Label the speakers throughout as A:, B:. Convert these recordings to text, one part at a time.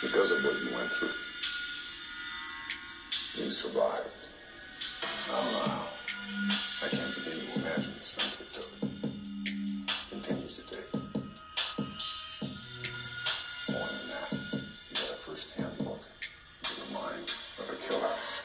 A: because of what you went through. You survived. I don't. I can't begin to imagine the strength it took. Continues to take. More than that, you got a first-hand look into the mind of a killer.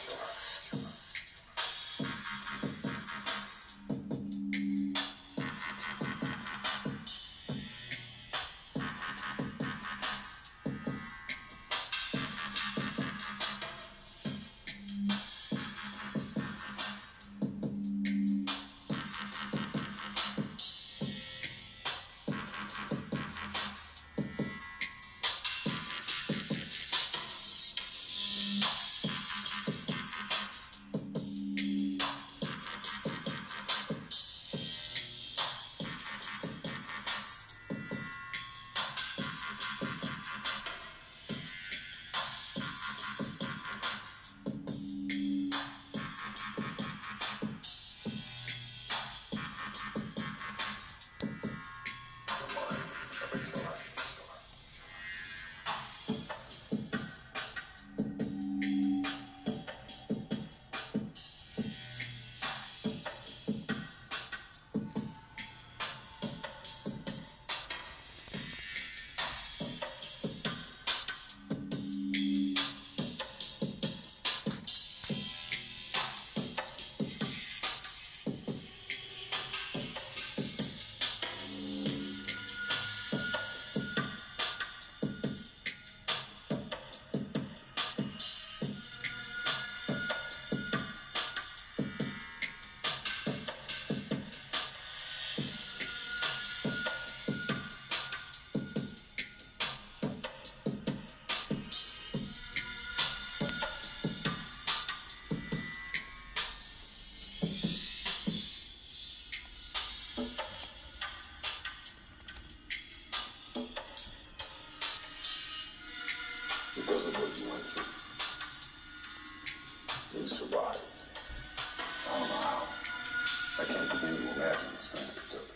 A: I can't begin to imagine the strength it took.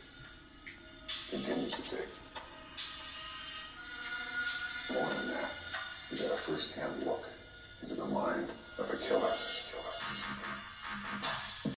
A: Continues to take. More than that, we got a first-hand look into the mind of a killer. Killer.